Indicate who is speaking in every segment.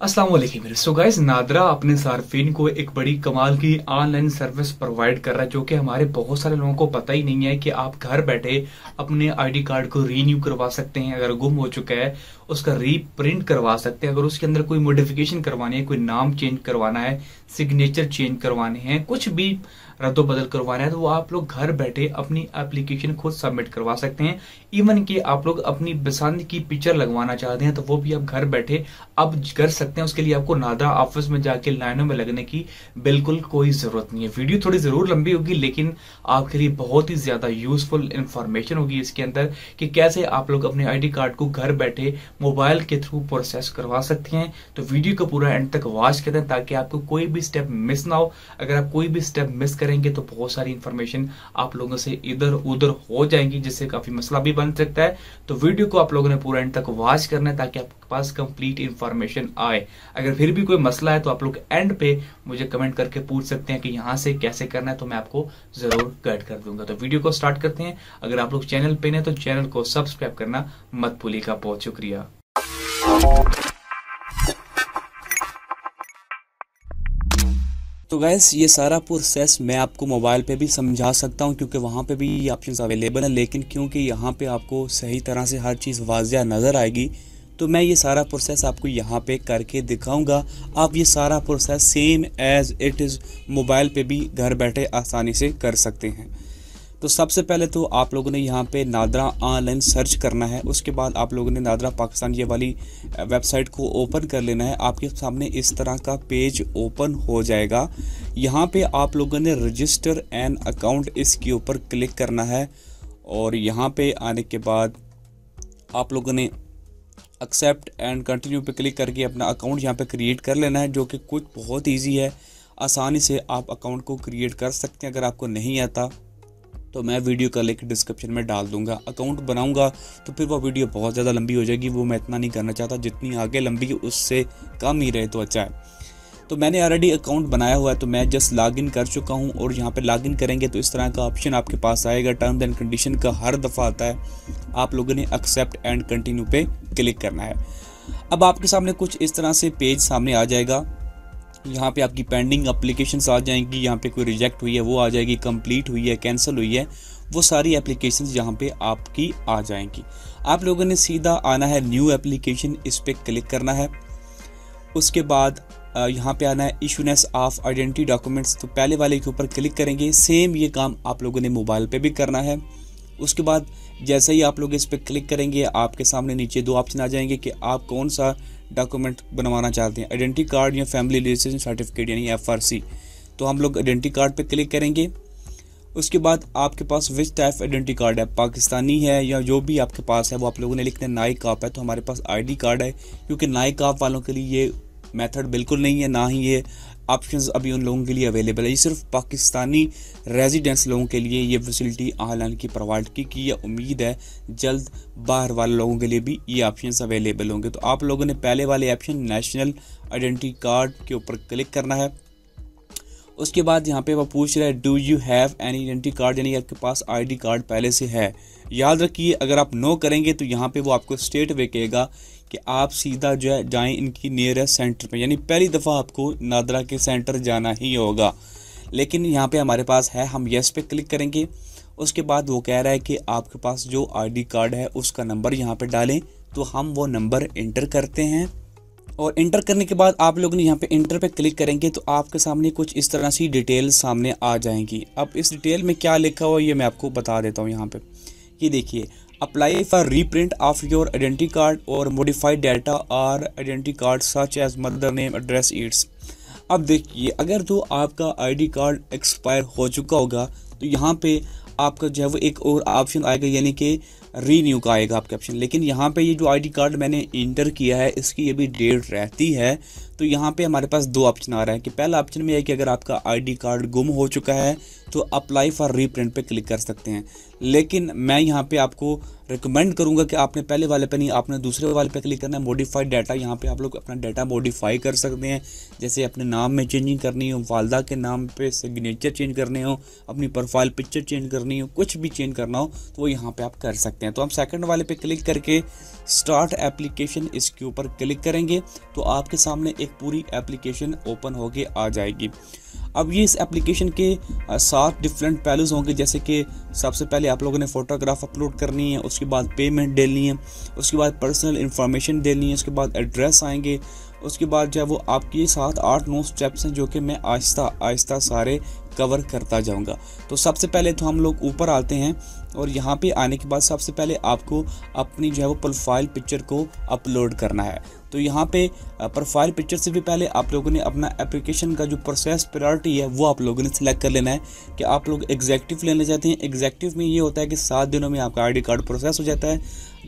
Speaker 1: अस्सलाम वालेकुम so guys NADRA अपने सार्फिन को एक बड़ी कमाल की ऑनलाइन सर्विस प्रोवाइड कर रहा है, जो कि हमारे बहुत सारे लोगों को पता ही नहीं है कि आप घर बैठे अपने आईडी कार्ड को रीन्यू करवा सकते हैं, अगर गुम हो चुका है, उसका रीप्रिंट करवा सकते हैं, अगर उसके अंदर कोई मोडिफिकेशन करवानी है, कोई नाम चेंज करवाना है सिग्नेचर चेंज करवाने हैं, कुछ भी रद्दो बदल करवाना है तो वो आप लोग घर बैठे अपनी एप्लीकेशन खुद सबमिट करवा सकते हैं। इवन कि आप लोग अपनी पसंद की पिक्चर लगवाना चाहते हैं तो वो भी आप घर बैठे अब कर सकते हैं, उसके लिए आपको नादा ऑफ़िस में जाके लाइनों में लगने की बिल्कुल कोई ज़रूरत नहीं है। वीडियो थोड़ी ज़रूर लंबी होगी, लेकिन आपके लिए बहुत ही ज़्यादा यूजफुल इंफॉर्मेशन होगी इसके अंदर कि कैसे आप लोग अपने आईडी कार्ड को घर बैठे मोबाइल के थ्रू प्रोसेस करवा सकते हैं। तो वीडियो को पूरा एंड तक वॉच करें ताकि आपको कोई भी स्टेप मिस ना हो। अगर आप कोई भी स्टेप मिस करेंगे तो बहुत सारी इंफॉर्मेशन आप लोगों से इधर उधर हो जाएँगी, जिससे काफ़ी मसला भी बन सकता है तो वीडियो को आप लोगों ने पूरा एंड तक वॉच करना है ताकि आपके पास कंप्लीट इंफॉर्मेशन आए। अगर फिर भी कोई मसला है तो आप लोग एंड पे मुझे कमेंट करके पूछ सकते हैं कि यहाँ से कैसे करना है तो मैं आपको ज़रूर गाइड कर दूँगा। तो वीडियो को स्टार्ट करते हैं। अगर आप लोग चैनल पे नहीं तो चैनल को सब्सक्राइब करना मत भूलिएगा। बहुत शुक्रिया।
Speaker 2: तो गैस ये सारा प्रोसेस मैं आपको मोबाइल पे भी समझा सकता हूँ क्योंकि वहाँ पे भी ये ऑप्शन अवेलेबल है, लेकिन क्योंकि यहाँ पे आपको सही तरह से हर चीज़ वाजिया नज़र आएगी तो मैं ये सारा प्रोसेस आपको यहाँ पे करके दिखाऊँगा। आप ये सारा process same as it is mobile पे भी घर बैठे आसानी से कर सकते हैं। तो सबसे पहले तो आप लोगों ने यहाँ पे नादरा ऑनलाइन सर्च करना है। उसके बाद आप लोगों ने नादरा पाकिस्तान ये वाली वेबसाइट को ओपन कर लेना है। आपके सामने इस तरह का पेज ओपन हो जाएगा। यहाँ पे आप लोगों ने रजिस्टर एन अकाउंट इसके ऊपर क्लिक करना है। और यहाँ पे आने के बाद आप लोगों ने एक्सेप्ट एंड कंटिन्यू पे क्लिक करके अपना अकाउंट यहाँ पे क्रिएट कर लेना है, जो कि कुछ बहुत ईजी है। आसानी से आप अकाउंट को क्रिएट कर सकते हैं, अगर आपको नहीं आता। तो मैं वीडियो का लिंक डिस्क्रिप्शन में डाल दूँगा। अकाउंट बनाऊँगा तो फिर वो वीडियो बहुत ज़्यादा लंबी हो जाएगी, वो मैं इतना नहीं करना चाहता। जितनी आगे लंबी उससे कम ही रहे तो अच्छा है। तो मैंने ऑलरेडी अकाउंट बनाया हुआ है तो मैं जस्ट लॉगिन कर चुका हूँ और यहाँ पे लॉगिन करेंगे तो इस तरह का ऑप्शन आपके पास आएगा। टर्म्स एंड कंडीशन का हर दफ़ा आता है। आप लोगों ने एक्सेप्ट एंड कंटिन्यू पे क्लिक करना है। अब आपके सामने कुछ इस तरह से पेज सामने आ जाएगा। यहाँ पे आपकी पेंडिंग अप्लीकेशन आ जाएँगी, यहाँ पे कोई रिजेक्ट हुई है, वो आ जाएगी कंप्लीट हुई है कैंसिल हुई है, वो सारी एप्लीकेशन यहाँ पे आपकी आ जाएँगी। आप लोगों ने सीधा आना है न्यू एप्लीकेशन इस पर क्लिक करना है। उसके बाद यहाँ पे आना है इशूनेस ऑफ़ आइडेंटिटी डॉक्यूमेंट्स तो पहले वाले के ऊपर क्लिक करेंगे। सेम ये काम आप लोगों ने मोबाइल पे भी करना है। उसके बाद, जैसे ही आप लोग इस पर क्लिक करेंगे, आपके सामने नीचे दो ऑप्शन आ जाएँगे कि आप कौन सा डॉक्यूमेंट बनवाना चाहते हैं। आइडेंटी कार्ड या फैमिली रजिस्ट्रेशन सर्टिफिकेट यानी एफआरसी तो हम लोग आइडेंटी कार्ड पर क्लिक करेंगे। उसके बाद आपके पास विच टाइप आइडेंटिटी कार्ड है? पाकिस्तानी है या जो भी आपके पास है, वो आप लोगों ने लिखना है नाई काप है तो हमारे पास आईडी कार्ड है। क्योंकि नाई काप वालों के लिए ये मेथड बिल्कुल नहीं है, ना ही ये ऑप्शंस अभी उन लोगों के लिए अवेलेबल है। ये सिर्फ़ पाकिस्तानी रेजिडेंस लोगों के लिए ये फैसिलिटी ऑनलाइन की प्रोवाइड की कि यह उम्मीद है जल्द बाहर वाले लोगों के लिए भी ये ऑप्शन अवेलेबल होंगे। तो आप लोगों ने पहले वाले ऑप्शन नेशनल आइडेंटिटी कार्ड के ऊपर क्लिक करना है। उसके बाद यहाँ पे वो पूछ रहा है do you have any identity card यानी आपके पास आईडी कार्ड पहले से है। याद रखिए, अगर आप नो करेंगे तो यहाँ पे वो आपको स्टेट वे कहेगा कि आप सीधा जो है जाएँ इनकी नियरेस्ट सेंटर पे। यानी पहली दफ़ा आपको नादरा के सेंटर जाना ही होगा। लेकिन यहाँ पे हमारे पास है, हम येस पे क्लिक करेंगे। उसके बाद वो कह रहा है कि आपके पास जो आईडी कार्ड है, उसका नंबर यहाँ पे डालें तो हम वो नंबर इंटर करते हैं। और इंटर करने के बाद आप लोग ने यहाँ पे इंटर पे क्लिक करेंगे तो आपके सामने कुछ इस तरह सी डिटेल सामने आ जाएँगी। अब इस डिटेल में क्या लिखा हुआ ये मैं आपको बता देता हूँ यहाँ पे। ये देखिए apply for reprint of your identity card और modified data or identity card such as mother name address its अब देखिए, अगर तो आपका आईडी कार्ड एक्सपायर हो चुका होगा तो यहाँ पे आपका जो है वो एक और ऑप्शन आएगा, यानी कि रीन्यू का आएगा आपके ऑप्शन लेकिन यहाँ पे ये जो आईडी कार्ड मैंने इंटर किया है, इसकी अभी डेट रहती है तो यहाँ पे हमारे पास दो ऑप्शन आ रहा है कि पहला ऑप्शन में है कि अगर आपका आईडी कार्ड गुम हो चुका है तो अप्लाई फॉर रीप्रिंट पे क्लिक कर सकते हैं। लेकिन मैं यहाँ पे आपको रिकमेंड करूँगा कि आपने पहले वाले पे नहीं, आपने दूसरे वाले पे क्लिक करना है। मॉडिफाइड डाटा यहाँ पे आप लोग अपना डाटा मॉडिफाई कर सकते हैं। जैसे अपने नाम में चेंजिंग करनी हो, वालदा के नाम पे सिग्नेचर चेंज करने हो, अपनी प्रोफ़ाइल पिक्चर चेंज करनी हो, कुछ भी चेंज करना हो तो वो यहाँ पर आप कर सकते हैं। तो हम सेकेंड वाले पे क्लिक करके स्टार्ट एप्लीकेशन इसके ऊपर क्लिक करेंगे तो आपके सामने एक पूरी एप्लीकेशन ओपन होके आ जाएगी। अब ये इस एप्लीकेशन के सात डिफरेंट पहलूज होंगे, जैसे कि सबसे पहले आप लोगों ने फ़ोटोग्राफ अपलोड करनी है, उसके बाद पेमेंट देनी है, उसके बाद पर्सनल इन्फॉर्मेशन देनी है, उसके बाद एड्रेस आएँगे, उसके बाद जो है वो आपकी सात आठ नौ स्टेप्स हैं जो कि मैं आहिस्ता आहिस्ता सारे कवर करता जाऊँगा। तो सबसे पहले तो हम लोग ऊपर आते हैं और यहाँ पे आने के बाद सबसे पहले आपको अपनी जो है वो प्रोफ़ाइल पिक्चर को अपलोड करना है। तो यहाँ पे प्रोफ़ाइल पिक्चर से भी पहले आप लोगों ने अपना एप्लीकेशन का जो प्रोसेस प्रायोरिटी है वो आप लोगों ने सिलेक्ट कर लेना है कि आप लोग एग्जैक्टिव लेना चाहते हैं। एग्जैक्टिव में ये होता है कि सात दिनों में आपका आईडी कार्ड प्रोसेस हो जाता है।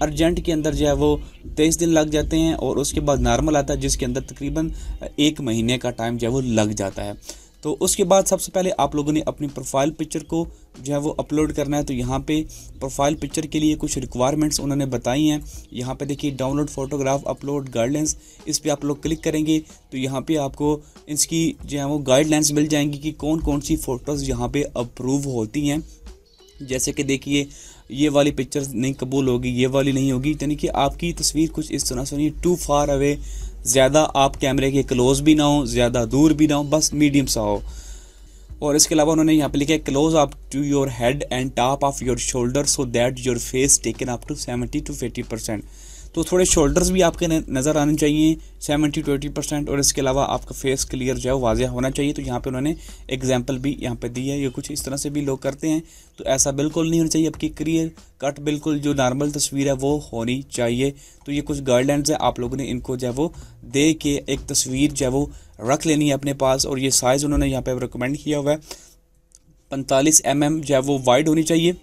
Speaker 2: अर्जेंट के अंदर जो है वो तेईस दिन लग जाते हैं और उसके बाद नॉर्मल आता है, जिसके अंदर तकरीबन एक महीने का टाइम जो है वो लग जाता है। तो उसके बाद सबसे पहले आप लोगों ने अपनी प्रोफ़ाइल पिक्चर को जो है वो अपलोड करना है। तो यहाँ पे प्रोफ़ाइल पिक्चर के लिए कुछ रिक्वायरमेंट्स उन्होंने बताई हैं। यहाँ पे देखिए डाउनलोड फोटोग्राफ अपलोड गाइडलाइंस इस पर आप लोग क्लिक करेंगे तो यहाँ पे आपको इसकी जो है वो गाइडलाइंस मिल जाएँगी कि कौन कौन सी फ़ोटोज़ यहाँ पर अप्रूव होती हैं। जैसे कि देखिए, ये वाली पिक्चर नहीं कबूल होगी, ये वाली नहीं होगी। यानी कि आपकी तस्वीर कुछ इस तरह से सुनिए टू फार अवे ज़्यादा आप कैमरे के क्लोज भी ना हो, ज़्यादा दूर भी ना हो, बस मीडियम सा हो। और इसके अलावा उन्होंने यहाँ पे लिखा है close up to your head and top of your shoulder so that your face taken up to seventy to fifty percent तो थोड़े शोल्डर्स भी आपके नज़र आने चाहिए सेवेंटी टू एटी परसेंट और इसके अलावा आपका फेस क्लियर जो है वाजह होना चाहिए। तो यहाँ पे उन्होंने एग्जांपल भी यहाँ पे दी है। ये कुछ इस तरह से भी लोग करते हैं। तो ऐसा बिल्कुल नहीं होना चाहिए। आपकी क्लियर कट बिल्कुल जो नॉर्मल तस्वीर है वो होनी चाहिए। तो ये कुछ गाइडलाइंस है। आप लोगों ने इनको जो है वो दे के एक तस्वीर जो है वो रख लेनी है अपने पास और ये साइज़ उन्होंने यहाँ पर रिकमेंड किया हुआ है। पैंतालीस एम एम जो है वो वाइड होनी चाहिए।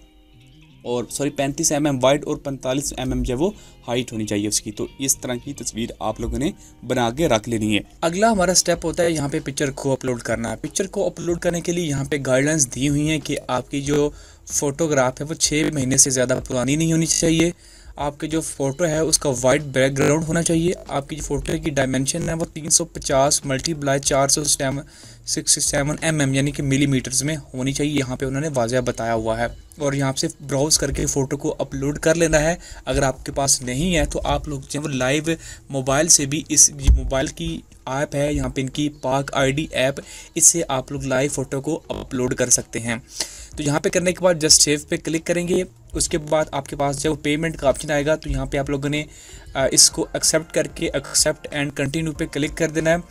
Speaker 2: और सॉरी, पैंतीस एम एम वाइड और पैंतालीस एम एम जो वो हाइट होनी चाहिए उसकी। तो इस तरह की तस्वीर आप लोगों ने बना के रख लेनी है। अगला हमारा स्टेप होता है यहाँ पे पिक्चर को अपलोड करना। है पिक्चर को अपलोड करने के लिए यहाँ पे गाइडलाइंस दी हुई हैं कि आपकी जो फोटोग्राफ है वो छः महीने से ज़्यादा पुरानी नहीं होनी चाहिए। आपके जो फ़ोटो है उसका वाइट बैकग्राउंड होना चाहिए। आपकी जो फ़ोटो की डायमेंशन है वो 350 मल्टीप्लाई चार सौ सिक्स सेवन एम एम यानी कि मिलीमीटर्स में होनी चाहिए। यहाँ पे उन्होंने वाजह बताया हुआ है। और यहाँ से ब्राउज़ करके फ़ोटो को अपलोड कर लेना है। अगर आपके पास नहीं है तो आप लोग जब लाइव मोबाइल से भी इस मोबाइल की ऐप है, यहाँ पे इनकी पाक आईडी ऐप इससे आप लोग लाइव फ़ोटो को अपलोड कर सकते हैं। तो यहाँ पे करने के बाद जस्ट सेव पे क्लिक करेंगे। उसके बाद आपके पास जब पेमेंट का ऑप्शन आएगा तो यहाँ पे आप लोगों ने इसको एक्सेप्ट करके एक्सेप्ट एंड कंटिन्यू पे क्लिक कर देना है।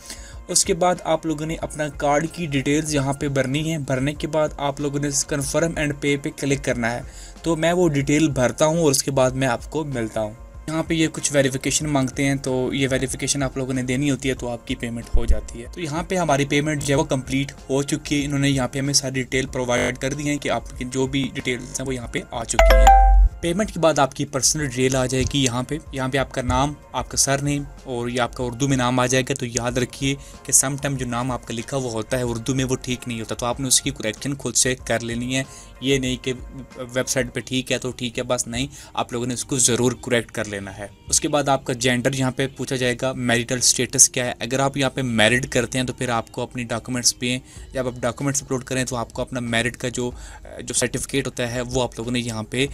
Speaker 2: उसके बाद आप लोगों ने अपना कार्ड की डिटेल्स यहाँ पे भरनी है। भरने के बाद आप लोगों ने कन्फर्म एंड पे पे क्लिक करना है। तो मैं वो डिटेल भरता हूँ और उसके बाद मैं आपको मिलता हूँ। यहाँ पे ये कुछ वेरिफिकेशन मांगते हैं तो ये वेरिफिकेशन आप लोगों ने देनी होती है तो आपकी पेमेंट हो जाती है। तो यहाँ पे हमारी पेमेंट जो है वो कंप्लीट हो चुकी है। इन्होंने यहाँ पे हमें सारी डिटेल प्रोवाइड कर दी है कि आपकी जो भी डिटेल्स हैं वो यहाँ पे आ चुकी हैं। पेमेंट के बाद आपकी पर्सनल डिटेल आ जाएगी यहाँ पे। यहाँ पे आपका नाम, आपका सर नेम और ये आपका उर्दू में नाम आ जाएगा। तो याद रखिए कि सम टाइम जो नाम आपका लिखा हुआ होता है उर्दू में वो ठीक नहीं होता। तो आपने उसकी करेक्शन खुद से कर लेनी है। ये नहीं कि वेबसाइट पे ठीक है तो ठीक है, बस नहीं। आप लोगों ने उसको ज़रूर करेक्ट कर लेना है। उसके बाद आपका जेंडर यहाँ पे पूछा जाएगा मैरिटल स्टेटस क्या है? अगर आप यहाँ पे मैरिड करते हैं तो फिर आपको अपनी डॉक्यूमेंट्स पे जब आप डॉक्यूमेंट्स अपलोड करें तो आपको अपना मैरिड का जो जो सर्टिफिकेट होता है वो आप लोगों ने यहाँ पे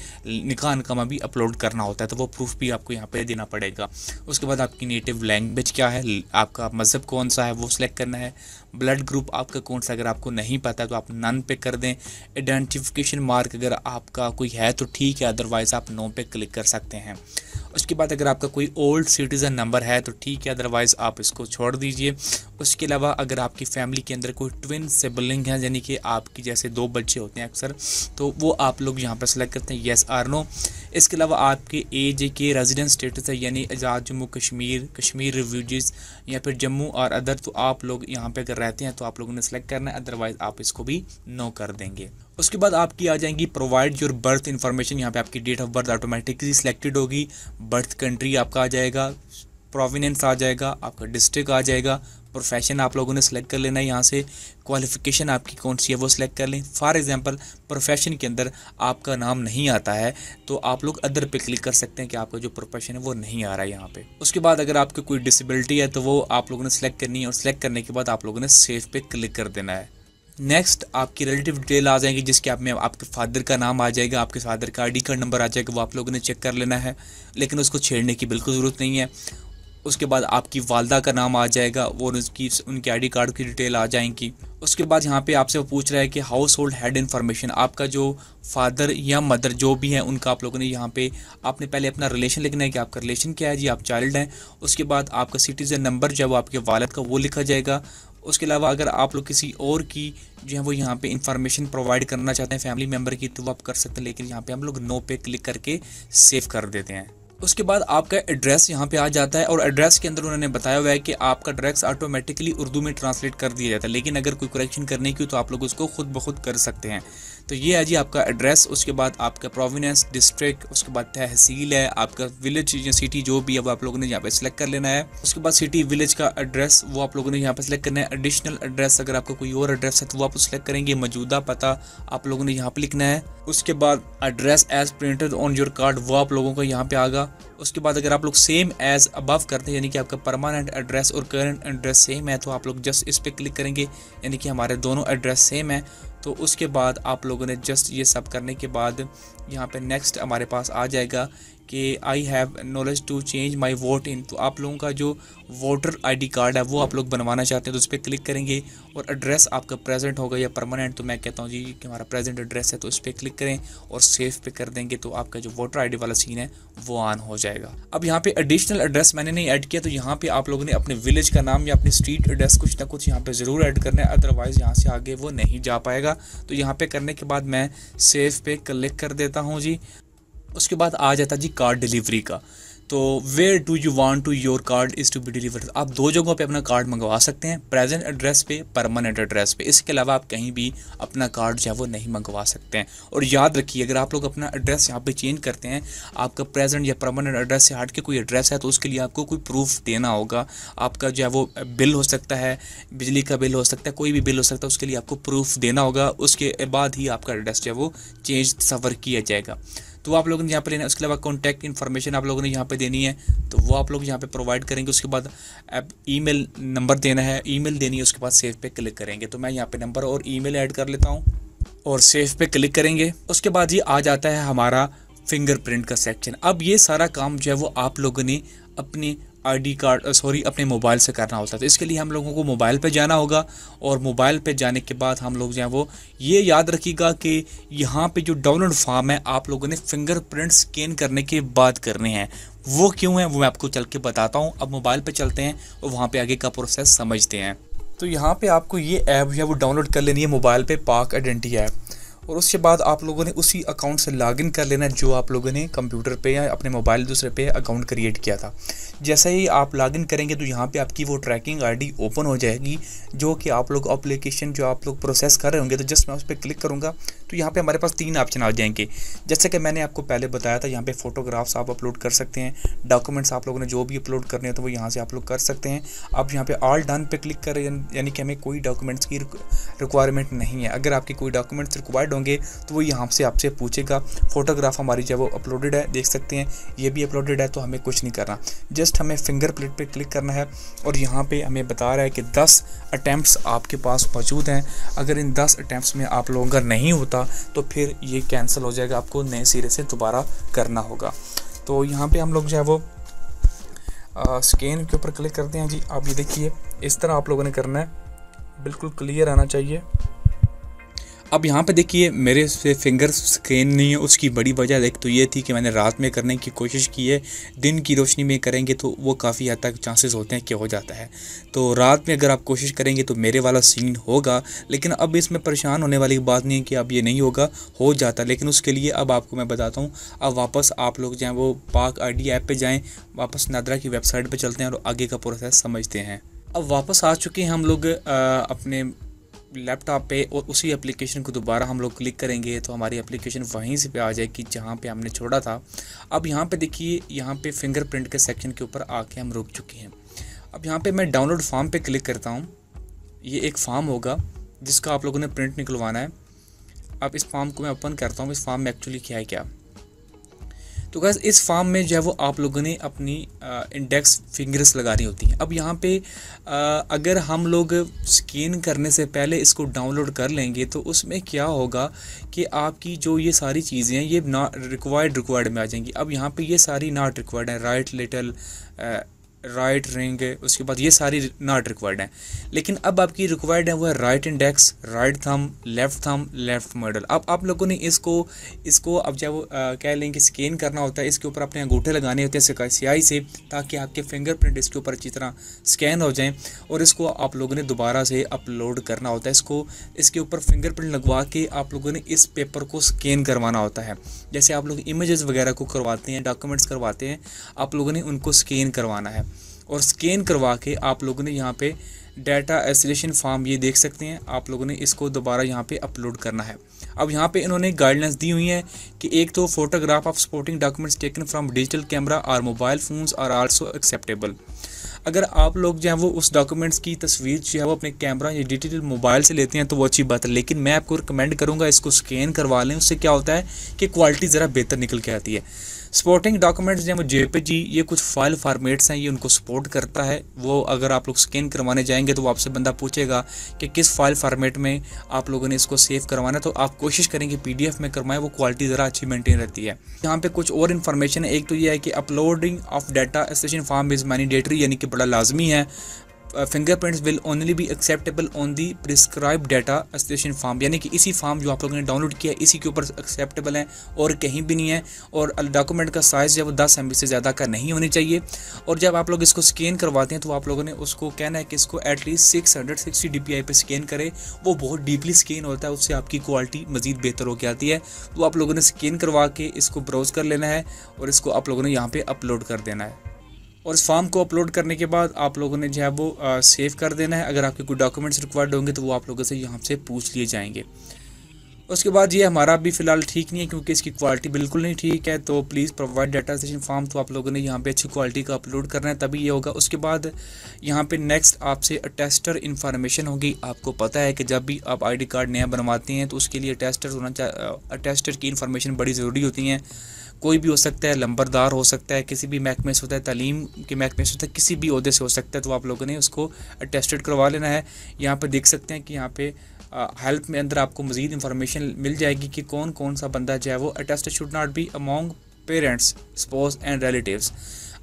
Speaker 2: निकाह नकामा भी अपलोड करना होता है तो वो प्रूफ भी आपको यहाँ पे देना पड़ेगा। उसके बाद आपकी नेटिव लैंग्वेज क्या है? आपका मज़हब कौन सा है? वो सिलेक्ट करना है। ब्लड ग्रुप आपका कौन सा? अगर आपको नहीं पता तो आप नन पे कर दें। आइडेंटिफिकेशन मार्क अगर आपका कोई है तो ठीक है अदरवाइज़ आप नो पे क्लिक कर सकते हैं। उसके बाद अगर आपका कोई ओल्ड सिटीज़न नंबर है तो ठीक है अदरवाइज़ आप इसको छोड़ दीजिए। उसके अलावा अगर आपकी फैमिली के अंदर कोई ट्विन सिबलिंग है, यानी कि आपकी जैसे दो बच्चे होते हैं अक्सर तो वो आप लोग यहाँ पर सेलेक्ट करते हैं। येस आर नो इसके अलावा आपके एज के रेजिडेंस स्टेटस है, यानी आज़ाद जम्मू कश्मीर कश्मीर रिव्यूज़ या फिर जम्मू और अदर तो आप लोग यहाँ पे अगर रहते हैं तो आप लोगों ने सेलेक्ट करना है अदरवाइज़ आप इसको भी नो कर देंगे। उसके बाद आपकी आ जाएँगी प्रोवाइड योर बर्थ इन्फॉर्मेशन यहाँ पे आपकी date of birth automatically selected होगी। बर्थ कंट्री आपका आ जाएगा प्रोविनेंस आ जाएगा, आपका डिस्ट्रिक्ट आ जाएगा प्रोफेशन आप लोगों ने सेलेक्ट कर लेना है, यहाँ से क्वालिफिकेशन आपकी कौन सी है वो सिलेक्ट कर लें। फॉर एग्जांपल प्रोफेशन के अंदर आपका नाम नहीं आता है तो आप लोग अदर पे क्लिक कर सकते हैं कि आपका जो प्रोफेशन है वो नहीं आ रहा है यहाँ पे। उसके बाद अगर आपकी कोई डिसेबिलिटी है तो वो आप लोगों ने सेलेक्ट करनी है और सेलेक्ट करने के बाद आप लोगों ने सेव पे क्लिक कर देना है। नेक्स्ट आपकी रिलेटिव डिटेल आ जाएँगी, जिसके आप में आपके फादर का नाम आ जाएगा, आपके फादर का आईडी कार्ड नंबर आ जाएगा, वो आप लोगों ने चेक कर लेना है। लेकिन उसको छेड़ने की बिल्कुल ज़रूरत नहीं है। उसके बाद आपकी वालदा का नाम आ जाएगा, वो उसकी, उनके आईडी कार्ड की डिटेल आ जाएँगी। उसके बाद यहाँ पे आपसे पूछ रहा है कि हाउस होल्ड हेड इन्फॉर्मेशन आपका जो फादर या मदर जो भी है, उनका आप लोगों ने यहाँ पे, आपने पहले अपना रिलेशन लिखना है कि आपका रिलेशन क्या है जी, आप चाइल्ड हैं। उसके बाद आपका सिटीज़न नंबर जो है वो आपके वालद का, वो लिखा जाएगा। उसके अलावा अगर आप लोग किसी और की जो है वो यहाँ पे इंफॉर्मेशन प्रोवाइड करना चाहते हैं फैमिली मेंबर की तो आप कर सकते हैं, लेकिन यहाँ पे हम लोग नो पे क्लिक करके सेव कर देते हैं। उसके बाद आपका एड्रेस यहाँ पे आ जाता है और एड्रेस के अंदर उन्होंने बताया हुआ है कि आपका ड्रेस ऑटोमेटिकली उर्दू में ट्रांसलेट कर दिया जाता है। लेकिन अगर कोई करेक्शन करने की तो आप लोग उसको खुद ब खुद कर सकते हैं। तो ये है जी आपका एड्रेस उसके बाद आपका प्रोविनेंस डिस्ट्रिक्ट उसके बाद तहसील है, आपका विलेज या सिटी जो भी है वो आप लोगों ने यहाँ पे सिलेक्ट कर लेना है। उसके बाद सिटी विलेज का एड्रेस वो आप लोगों ने यहाँ पे सिलेक्ट करना है। एडिशनल एड्रेस अगर आपका कोई और एड्रेस है तो वो आप सिलेक्ट करेंगे। मौजूदा पता आप लोगों ने यहाँ पे लिखना है। उसके बाद address as printed on your card वो आप लोगों को यहाँ पे आगा। उसके बाद अगर आप लोग सेम एज अबव करते हैं, यानी कि आपका परमानेंट एड्रेस और करंट एड्रेस सेम है तो आप लोग जस्ट इस पर क्लिक करेंगे। यानी कि हमारे दोनों एड्रेस सेम है। तो उसके बाद आप लोगों ने जस्ट ये सब करने के बाद यहाँ पे नेक्स्ट हमारे पास आ जाएगा। कि I have knowledge to change my vote इन तो आप लोगों का जो वोटर आईडी कार्ड है, वो आप लोग बनवाना चाहते हैं तो उस पर क्लिक करेंगे और एड्रेस आपका प्रेजेंट होगा या परमानेंट तो मैं कहता हूँ जी कि हमारा प्रेजेंट एड्रेस है तो उस पर क्लिक करें और सेव पे कर देंगे तो आपका जो वोटर आईडी वाला सीन है, वो ऑन हो जाएगा। अब यहाँ पे एडिशनल एड्रेस मैंने नहीं ऐड किया तो यहाँ पे आप लोगों ने अपने विलेज का नाम या अपनी स्ट्रीट एड्रेस कुछ ना कुछ यहाँ पे ज़रूर ऐड करना है अदरवाइज़ यहाँ से आगे वो नहीं जा पाएगा। तो यहाँ पे करने के बाद मैं सेव पे क्लिक कर देता हूँ जी। उसके बाद आ जाता जी कार्ड डिलीवरी का। तो where do you want to your card is to be deliver आप दो जगहों पे अपना कार्ड मंगवा सकते हैं प्रेजेंट एड्रेस पे परमानेंट एड्रेस पे। इसके अलावा आप कहीं भी अपना कार्ड जो है वो नहीं मंगवा सकते हैं। और याद रखिए, अगर आप लोग अपना एड्रेस यहाँ पे चेंज करते हैं, आपका प्रेजेंट या परमानेंट एड्रेस से हट के कोई एड्रेस है तो उसके लिए आपको कोई प्रूफ देना होगा। आपका जो है वो बिल हो सकता है, बिजली का बिल हो सकता है, कोई भी बिल हो सकता है, उसके लिए आपको प्रूफ देना होगा। उसके बाद ही आपका एड्रेस जो है वो चेंज सफ़र किया जाएगा। तो आप लोगों ने यहाँ पर लेना है। उसके अलावा कॉन्टैक्ट इन्फॉर्मेशन आप लोगों ने यहाँ पे देनी है। तो वो आप लोग यहाँ पे प्रोवाइड करेंगे। उसके बाद ई ईमेल नंबर देना है। ईमेल देनी है, उसके बाद सेफ़ पे क्लिक करेंगे। तो मैं यहाँ पे नंबर और ईमेल ऐड कर लेता हूँ और सेफ़ पे क्लिक करेंगे। उसके बाद ये आ जाता है हमारा फिंगरप्रिंट का सेक्शन अब ये सारा काम जो है वो आप लोगों ने अपनी आईडी कार्ड सॉरी, अपने मोबाइल से करना होता है। तो इसके लिए हम लोगों को मोबाइल पे जाना होगा और मोबाइल पे जाने के बाद हम लोग जो हैं वो ये याद रखिएगा कि यहाँ पे जो डाउनलोड फॉर्म है, आप लोगों ने फिंगरप्रिंट स्कैन करने के बाद करने हैं। वो क्यों है, वो मैं आपको चल के बताता हूँ। अब मोबाइल पर चलते हैं और वहाँ पर आगे का प्रोसेस समझते हैं। तो यहाँ पर आपको ये ऐप जो है वो डाउनलोड कर लेनी है, मोबाइल पर पाक आइडेंटी ऐप। और उसके बाद आप लोगों ने उसी अकाउंट से लॉगिन कर लेना जो आप लोगों ने कंप्यूटर पे या अपने मोबाइल दूसरे पे अकाउंट क्रिएट किया था। जैसे ही आप लॉगिन करेंगे तो यहाँ पे आपकी वो ट्रैकिंग आईडी ओपन हो जाएगी, जो कि आप लोग अप्लीकेशन जो आप लोग प्रोसेस कर रहे होंगे तो जस्ट मैं उस पर क्लिक करूँगा तो यहाँ पर हमारे पास तीन ऑप्शन आ जाएँगे। जैसे कि मैंने आपको पहले बताया था, यहाँ पर फोटोग्राफ्स आप अपलोड कर सकते हैं डॉक्यूमेंट्स आप लोगों ने जो भी अपलोड करने हैं तो वो यहाँ से आप लोग कर सकते हैं। आप यहाँ पर ऑल डन पे क्लिक करें, यानी कि हमें कोई डॉक्यूमेंट्स की रिक्वायरमेंट नहीं है। अगर आपकी कोई डॉक्यूमेंट्स रिक्वायर्ड होंगे तो वो यहाँ से आपसे पूछेगा फोटोग्राफ हमारी जब वो अपलोडेड है, देख सकते हैं, ये भी अपलोडेड है तो हमें कुछ नहीं करना। जस्ट हमें फिंगर प्लेट पर क्लिक करना है, और यहाँ पर हमें बता रहा है कि दस अटैम्प्ट आपके पास मौजूद हैं। अगर इन दस अटैम्प्ट में आप लोगों का नहीं होता तो फिर ये कैंसिल हो जाएगा, आपको नए सिरे से दोबारा करना होगा। तो यहाँ पे हम लोग जो है वो स्कैन के ऊपर क्लिक करते हैं। जी, आप ये देखिए, इस तरह आप लोगों ने करना है। बिल्कुल क्लियर आना चाहिए। अब यहाँ पे देखिए, मेरे से फिंगर स्क्रीन नहीं है, उसकी बड़ी वजह एक तो ये थी कि मैंने रात में करने की कोशिश की है, दिन की रोशनी में करेंगे तो वो काफ़ी हद तक चांसेस होते हैं कि हो जाता है। तो रात में अगर आप कोशिश करेंगे तो मेरे वाला सीन होगा, लेकिन अब इसमें परेशान होने वाली बात नहीं है कि अब ये नहीं होगा, हो जाता लेकिन उसके लिए अब आपको मैं बताता हूँ, अब वापस आप लोग जाएँ, वो पाक आई ऐप पर जाएँ, वापस नादरा की वेबसाइट पर चलते हैं और आगे का प्रोसेस समझते हैं। अब वापस आ चुके हैं हम लोग अपने लैपटॉप पे और उसी एप्लीकेशन को दोबारा हम लोग क्लिक करेंगे तो हमारी एप्लीकेशन वहीं से पे आ जाएगी जहाँ पे हमने छोड़ा था। अब यहाँ पे देखिए, यहाँ पे फिंगरप्रिंट के सेक्शन के ऊपर आके हम रुक चुके हैं। अब यहाँ पे मैं डाउनलोड फॉर्म पे क्लिक करता हूँ। ये एक फॉर्म होगा, जिसका आप लोगों ने प्रिंट निकलवाना है। अब इस फॉर्म को मैं ओपन करता हूँ। इस फॉर्म में एक्चुअली क्या है क्या? तो गैस इस फॉर्म में जो है वो आप लोगों ने अपनी इंडेक्स फिंगर्स लगानी होती हैं। अब यहाँ पे आ, अगर हम लोग स्कैन करने से पहले इसको डाउनलोड कर लेंगे तो उसमें क्या होगा कि आपकी जो ये सारी चीज़ें हैं ये ना रिक्वायर्ड रिक्वायर्ड में आ जाएँगी। अब यहाँ पे ये सारी नॉट रिक्वायर्ड है राइट लिटल राइट रिंग उसके बाद ये सारी नॉट रिक्वायर्ड हैं। लेकिन अब आपकी रिक्वायर्ड है वो है right index right thumb left thumb left middle अब आप लोगों ने इसको इसको अब जब कह लें कि स्कैन करना होता है, इसके ऊपर अपने अंगूठे लगाने होते हैं सियाई से, ताकि आपके फिंगरप्रिंट इसके ऊपर अच्छी तरह स्कैन हो जाएँ और इसको आप लोगों ने दोबारा से अपलोड करना होता है। इसको, इसके ऊपर फिंगरप्रिंट लगवा के आप लोगों ने इस पेपर को स्कैन करवाना होता है। जैसे आप लोग इमेजेस वगैरह को करवाते हैं डॉक्यूमेंट्स करवाते हैं, आप लोगों ने उनको स्कैन करवाना है। और स्कैन करवा के आप लोगों ने यहाँ पे डाटा एसोलेशन फॉर्म ये देख सकते हैं। आप लोगों ने इसको दोबारा यहाँ पे अपलोड करना है। अब यहाँ पे इन्होंने गाइडलाइंस दी हुई हैं कि एक तो photograph of supporting documents taken from digital camera और mobile phones are also acceptable अगर आप लोग जो है वो उस डॉक्यूमेंट्स की तस्वीर जो है वो अपने कैमरा या डिजिटल मोबाइल से लेते हैं तो वो अच्छी बात है। लेकिन मैं आपको रिकमेंड करूँगा इसको स्कैन करवा लें। उससे क्या होता है कि क्वालिटी ज़रा बेहतर निकल के आती है। सपोर्टिंग डॉक्यूमेंट्स जो जेपीजी ये कुछ फ़ाइल फार्मेट्स हैं, ये उनको सपोर्ट करता है। वो अगर आप लोग स्कैन करवाने जाएँगे तो आपसे बंदा पूछेगा कि किस फ़ाइल फार्मेट में आप लोगों ने इसको सेव करवाना है। तो आप कोशिश करेंगे पीडीएफ में करवाएँ, वो क्वालिटी ज़रा अच्छी मेनटेन रहती है। यहाँ पर कुछ और इन्फॉर्मेशन है। एक तो ये है कि uploading of data station form is mandatory यानी कि बड़ा लाजमी है। Fingerprints will only be acceptable on the prescribe data station form यानी कि इसी फार्म जो आप लोगों ने डाउनलोड किया इसी के ऊपर एक्सेप्टेबल है और कहीं भी नहीं है और डॉक्यूमेंट का साइज़ जो वो दस एम से ज़्यादा का नहीं होनी चाहिए। और जब आप लोग इसको स्कैन करवाते हैं तो आप लोगों ने उसको कहना है कि इसको at least six hundred sixty D P I पे स्कैन करें। वो बहुत डीपली स्कैन होता है, उससे आपकी क्वालिटी मज़ीद बेहतर हो आती है। तो आप लोगों ने स्कैन करवा के इसको ब्राउज़ कर लेना है और इसको आप लोगों ने यहाँ पर अपलोड कर देना है। और इस फॉर्म को अपलोड करने के बाद आप लोगों ने जो है वो आ, सेव कर देना है। अगर आपके कोई डॉक्यूमेंट्स रिक्वायर्ड होंगे तो वो आप लोगों से यहाँ से पूछ लिए जाएँगे। उसके बाद ये हमारा भी फ़िलहाल ठीक नहीं है क्योंकि इसकी क्वालिटी बिल्कुल नहीं ठीक है। तो please provide data session form तो आप लोगों ने यहाँ पे अच्छी क्वालिटी का अपलोड करना है तभी ये होगा। उसके बाद यहाँ पे नेक्स्ट आपसे अटेस्टर इन्फॉर्मेशन होगी। आपको पता है कि जब भी आप आईडी कार्ड नया बनवाते हैं तो उसके लिए अटेस्टर होना चाहिए अटेस्टर की इन्फॉर्मेशन बड़ी ज़रूरी होती हैं। कोई भी हो सकता है, लंबरदार हो सकता है, किसी भी महकमे से होता है, तालीम के महकमे से होता है, किसी भी अहदे से हो सकता है तो आप लोगों ने उसको अटेस्टेड करवा लेना है। यहाँ पर देख सकते हैं कि यहाँ पे हेल्प में अंदर आपको मज़ीद इंफॉर्मेशन मिल जाएगी कि कौन कौन सा बंदा जो है वो attested should not be among parents spouse and relatives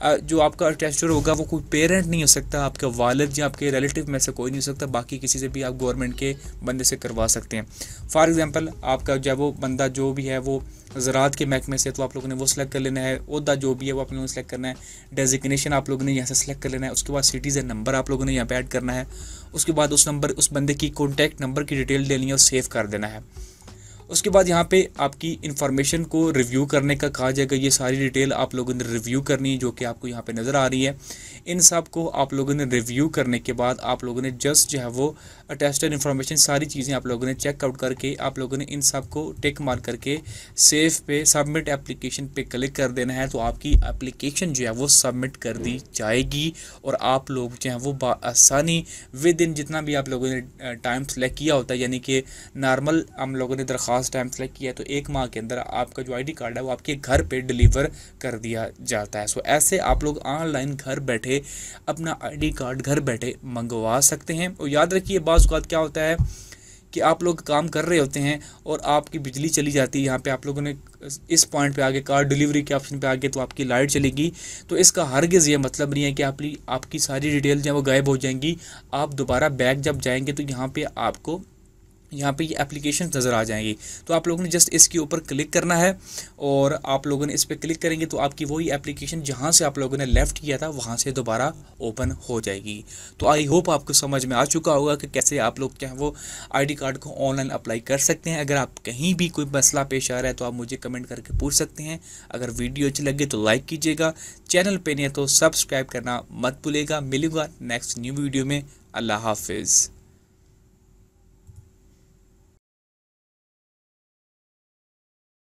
Speaker 2: जो आपका अटैचर होगा, वो कोई पेरेंट नहीं हो सकता, आपका वालद या आपके रिलेटिव में से कोई नहीं हो सकता, बाकी किसी से भी आप गवर्नमेंट के बंदे से करवा सकते हैं। फॉर एग्ज़ाम्पल आपका जब वो बंदा जो भी है, वो ज़रात के महकमे से तो आप लोगों ने वो सिलेक्ट कर लेना है अहदा जो भी है, वो आप लोगों ने सेलेक्ट करना है। डेजिग्नेशन आप लोगों ने यहाँ से सिलेक्ट कर लेना है, उसके बाद सिटीज़न नंबर आप लोगों ने यहाँ पे ऐड करना है। उसके बाद उस नंबर उस बंदे की कॉन्टैक्ट नंबर की डिटेल देनी है और सेव कर देना है। उसके बाद यहाँ पे आपकी इन्फॉर्मेशन को रिव्यू करने का कहा जाएगा। ये सारी डिटेल आप लोगों ने रिव्यू करनी है, जो कि आपको यहाँ पे नज़र आ रही है। इन सबको आप लोगों ने रिव्यू करने के बाद आप लोगों ने जस्ट जो है वो अटेस्टेड इन्फॉर्मेशन सारी चीज़ें आप लोगों ने चेकआउट करके आप लोगों ने इन सबको टिक मार करके सेफ़ पे सबमिट एप्लीकेशन पे क्लिक कर देना है तो आपकी एप्लीकेशन जो है वो सबमिट कर दी जाएगी और आप लोग जो है वो आसानी विद इन जितना भी आप लोगों ने टाइम सेलेक्ट किया होता है, यानी कि नॉर्मल हम लोगों ने दरख्वास्त टाइम सेलेक्ट किया तो एक माह के अंदर आपका जो आईडी कार्ड है वो आपके घर पर डिलीवर कर दिया जाता है। सो ऐसे आप लोग ऑनलाइन घर बैठे अपना आईडी कार्ड घर बैठे मंगवा सकते हैं। और याद रखिए बाज़ क्या होता है कि आप लोग काम कर रहे होते हैं और आपकी बिजली चली जाती है, यहाँ पे आप लोगों ने इस पॉइंट पे आगे कार डिलीवरी के ऑप्शन पे आगे तो आपकी लाइट चलेगी। तो इसका हरगिज़ ये मतलब नहीं है कि आप आपकी सारी डिटेल जो है वो गायब हो जाएँगी। आप दोबारा बैग जब जाएँगे तो यहाँ पे आपको यहाँ पे ये एप्लीकेशन नज़र आ जाएँगी। तो आप लोगों ने जस्ट इसके ऊपर क्लिक करना है और आप लोगों ने इस पर क्लिक करेंगे तो आपकी वही एप्लीकेशन जहाँ से आप लोगों ने लेफ़्ट किया था, वहाँ से दोबारा ओपन हो जाएगी। तो आई होप आपको समझ में आ चुका होगा कि कैसे आप लोग क्या वो आईडी कार्ड को ऑनलाइन अप्लाई कर सकते हैं। अगर आप कहीं भी कोई मसला पेश आ रहा है तो आप मुझे कमेंट करके पूछ सकते हैं। अगर वीडियो अच्छी लगे तो लाइक कीजिएगा। चैनल पर नहीं तो सब्सक्राइब करना मत भूलेगा मिलूँगा नेक्स्ट न्यू वीडियो में। अल्लाह हाफिज़।